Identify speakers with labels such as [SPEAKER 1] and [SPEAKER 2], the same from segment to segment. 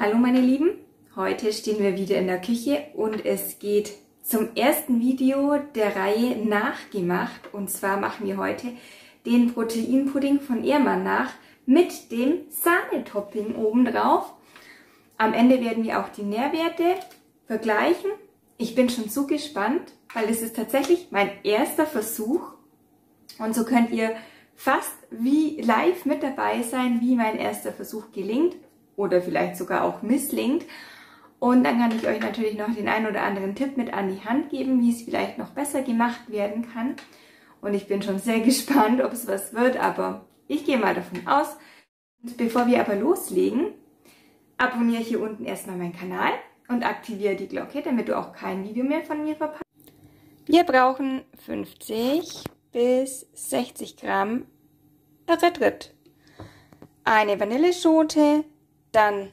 [SPEAKER 1] Hallo meine Lieben, heute stehen wir wieder in der Küche und es geht zum ersten Video der Reihe nachgemacht und zwar machen wir heute den Proteinpudding von Ehrmann nach mit dem Sahnetopping obendrauf. Am Ende werden wir auch die Nährwerte vergleichen. Ich bin schon so gespannt, weil es ist tatsächlich mein erster Versuch und so könnt ihr fast wie live mit dabei sein, wie mein erster Versuch gelingt oder vielleicht sogar auch misslingt. Und dann kann ich euch natürlich noch den einen oder anderen Tipp mit an die Hand geben, wie es vielleicht noch besser gemacht werden kann. Und ich bin schon sehr gespannt, ob es was wird, aber ich gehe mal davon aus. Und bevor wir aber loslegen, abonniere hier unten erstmal meinen Kanal und aktiviere die Glocke, damit du auch kein Video mehr von mir verpasst. Wir brauchen 50 bis 60 Gramm Erythrit, eine Vanilleschote, dann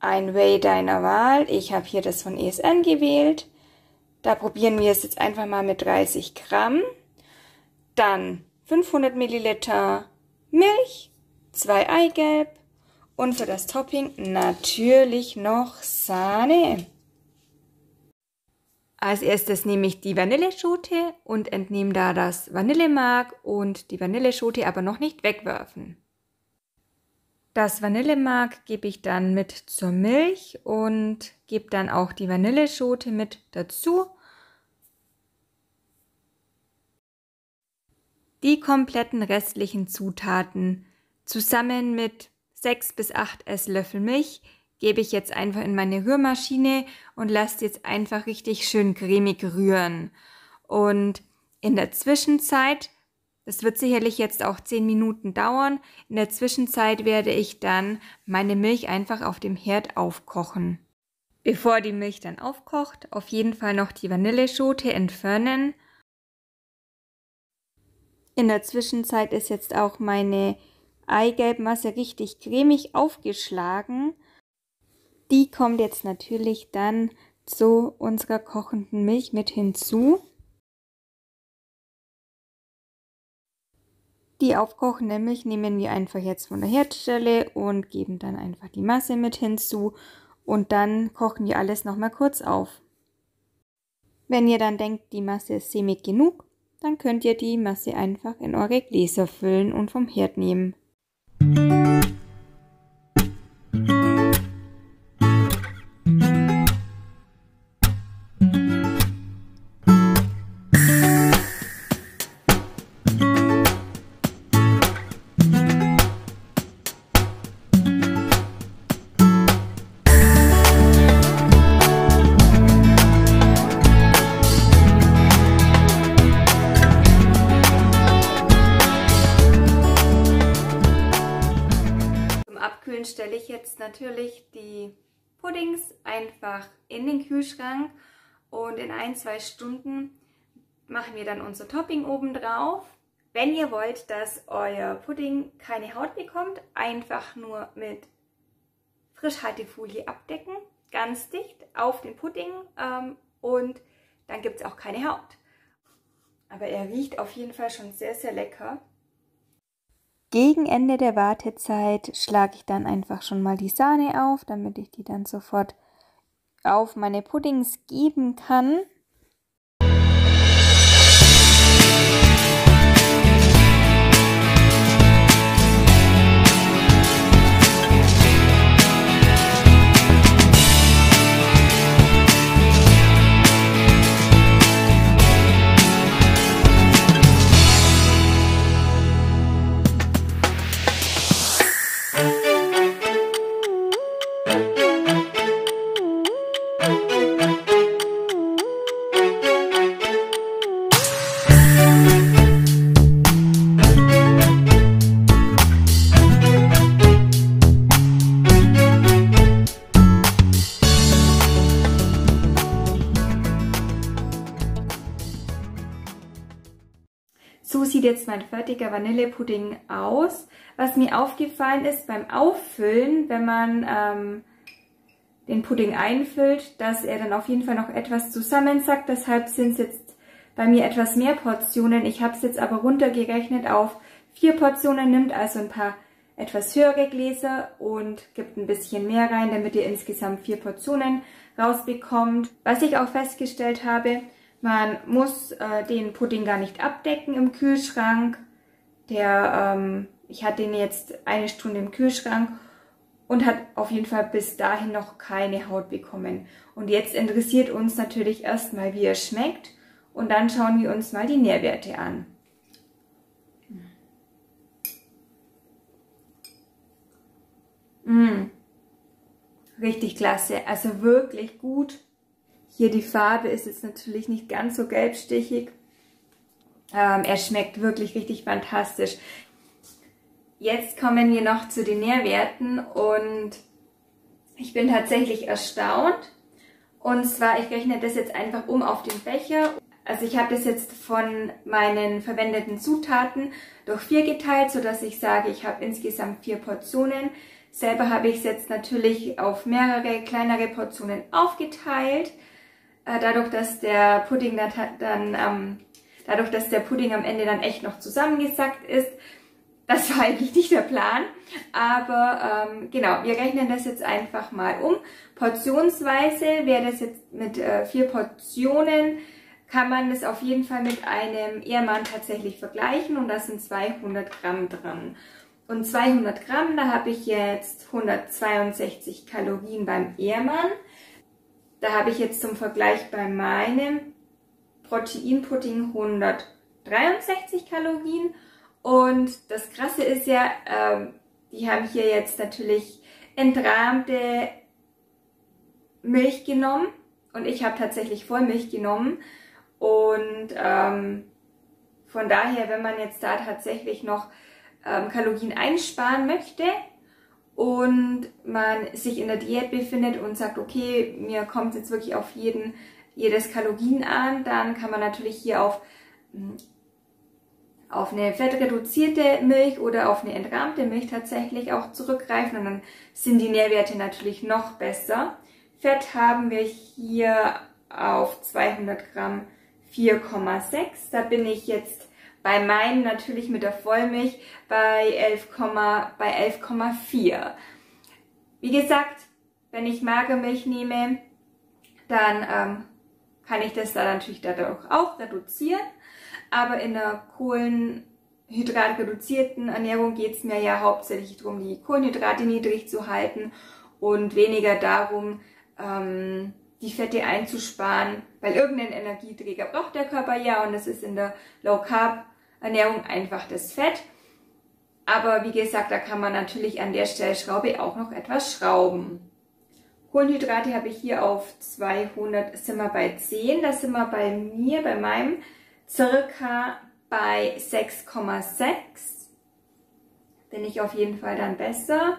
[SPEAKER 1] ein Whey deiner Wahl. Ich habe hier das von ESN gewählt. Da probieren wir es jetzt einfach mal mit 30 Gramm. Dann 500 Milliliter Milch, zwei Eigelb und für das Topping natürlich noch Sahne. Als erstes nehme ich die Vanilleschote und entnehme da das Vanillemark und die Vanilleschote aber noch nicht wegwerfen. Das Vanillemark gebe ich dann mit zur Milch und gebe dann auch die Vanilleschote mit dazu. Die kompletten restlichen Zutaten zusammen mit 6 bis 8 Esslöffel Milch gebe ich jetzt einfach in meine Rührmaschine und lasse jetzt einfach richtig schön cremig rühren. Und in der Zwischenzeit, das wird sicherlich jetzt auch 10 Minuten dauern, in der Zwischenzeit werde ich dann meine Milch einfach auf dem Herd aufkochen. Bevor die Milch dann aufkocht, auf jeden Fall noch die Vanilleschote entfernen. In der Zwischenzeit ist jetzt auch meine Eigelbmasse richtig cremig aufgeschlagen die kommt jetzt natürlich dann zu unserer kochenden Milch mit hinzu. Die aufkochende Milch nehmen wir einfach jetzt von der Herdstelle und geben dann einfach die Masse mit hinzu und dann kochen wir alles nochmal kurz auf. Wenn ihr dann denkt, die Masse ist sämig genug, dann könnt ihr die Masse einfach in eure Gläser füllen und vom Herd nehmen. Abkühlen stelle ich jetzt natürlich die Puddings einfach in den Kühlschrank und in ein, zwei Stunden machen wir dann unser Topping oben drauf. Wenn ihr wollt, dass euer Pudding keine Haut bekommt, einfach nur mit Frischhaltefolie abdecken, ganz dicht auf den Pudding ähm, und dann gibt es auch keine Haut. Aber er riecht auf jeden Fall schon sehr, sehr lecker. Gegen Ende der Wartezeit schlage ich dann einfach schon mal die Sahne auf, damit ich die dann sofort auf meine Puddings geben kann. Jetzt mein fertiger Vanillepudding aus. Was mir aufgefallen ist beim Auffüllen, wenn man ähm, den Pudding einfüllt, dass er dann auf jeden Fall noch etwas zusammensackt. Deshalb sind es jetzt bei mir etwas mehr Portionen. Ich habe es jetzt aber runtergerechnet auf vier Portionen, nimmt also ein paar etwas höhere Gläser und gibt ein bisschen mehr rein, damit ihr insgesamt vier Portionen rausbekommt. Was ich auch festgestellt habe, man muss äh, den Pudding gar nicht abdecken im Kühlschrank. Der, ähm, ich hatte ihn jetzt eine Stunde im Kühlschrank und hat auf jeden Fall bis dahin noch keine Haut bekommen. Und jetzt interessiert uns natürlich erstmal, wie er schmeckt und dann schauen wir uns mal die Nährwerte an. Mmh. Richtig klasse, also wirklich gut. Hier die Farbe ist jetzt natürlich nicht ganz so gelbstichig. Ähm, er schmeckt wirklich richtig fantastisch. Jetzt kommen wir noch zu den Nährwerten und ich bin tatsächlich erstaunt. Und zwar, ich rechne das jetzt einfach um auf den Becher. Also ich habe das jetzt von meinen verwendeten Zutaten durch vier geteilt, sodass ich sage, ich habe insgesamt vier Portionen. Selber habe ich es jetzt natürlich auf mehrere kleinere Portionen aufgeteilt. Äh, dadurch, dass der Pudding dann, dann ähm, dadurch, dass der Pudding am Ende dann echt noch zusammengesackt ist. Das war eigentlich nicht der Plan, aber ähm, genau, wir rechnen das jetzt einfach mal um. Portionsweise wäre das jetzt mit äh, vier Portionen, kann man das auf jeden Fall mit einem Ehrmann tatsächlich vergleichen und da sind 200 Gramm dran. Und 200 Gramm, da habe ich jetzt 162 Kalorien beim Ehrmann. Da habe ich jetzt zum Vergleich bei meinem Proteinpudding 163 Kalorien. Und das Krasse ist ja, ähm, die haben hier jetzt natürlich entrahmte Milch genommen. Und ich habe tatsächlich Vollmilch genommen. Und ähm, von daher, wenn man jetzt da tatsächlich noch ähm, Kalorien einsparen möchte und man sich in der Diät befindet und sagt, okay, mir kommt jetzt wirklich auf jeden, jedes Kalorien an, dann kann man natürlich hier auf, hm, auf eine fettreduzierte Milch oder auf eine entrahmte Milch tatsächlich auch zurückgreifen und dann sind die Nährwerte natürlich noch besser. Fett haben wir hier auf 200 Gramm 4,6. Da bin ich jetzt bei meinem natürlich mit der Vollmilch bei 11, bei 11,4. Wie gesagt, wenn ich Magermilch nehme, dann ähm, kann ich das da natürlich dadurch auch reduzieren. Aber in der kohlenhydratreduzierten Ernährung geht es mir ja hauptsächlich darum, die Kohlenhydrate niedrig zu halten und weniger darum, ähm, die Fette einzusparen, weil irgendeinen Energieträger braucht der Körper ja und das ist in der Low Carb Ernährung einfach das Fett. Aber wie gesagt, da kann man natürlich an der Stellschraube auch noch etwas schrauben. Kohlenhydrate habe ich hier auf 200, sind wir bei 10, da sind wir bei mir, bei meinem, circa bei 6,6. Bin ich auf jeden Fall dann besser.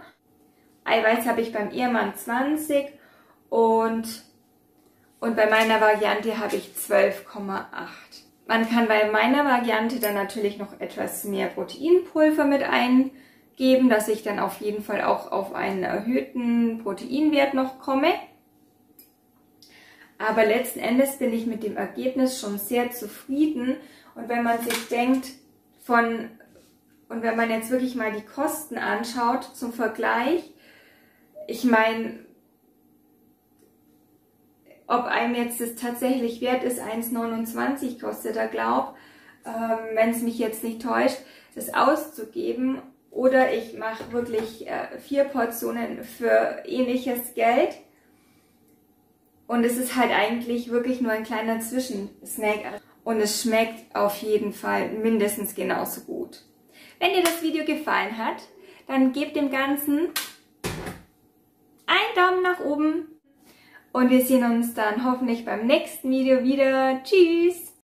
[SPEAKER 1] Eiweiß habe ich beim Ehemann 20 und, und bei meiner Variante habe ich 12,8. Man kann bei meiner Variante dann natürlich noch etwas mehr Proteinpulver mit eingeben, dass ich dann auf jeden Fall auch auf einen erhöhten Proteinwert noch komme. Aber letzten Endes bin ich mit dem Ergebnis schon sehr zufrieden. Und wenn man sich denkt, von, und wenn man jetzt wirklich mal die Kosten anschaut zum Vergleich, ich meine, ob einem jetzt das tatsächlich wert ist, 1,29 kostet er, glaub, ähm, wenn es mich jetzt nicht täuscht, das auszugeben. Oder ich mache wirklich äh, vier Portionen für ähnliches Geld. Und es ist halt eigentlich wirklich nur ein kleiner Zwischensnack. Und es schmeckt auf jeden Fall mindestens genauso gut. Wenn dir das Video gefallen hat, dann gebt dem Ganzen einen Daumen nach oben und wir sehen uns dann hoffentlich beim nächsten Video wieder. Tschüss!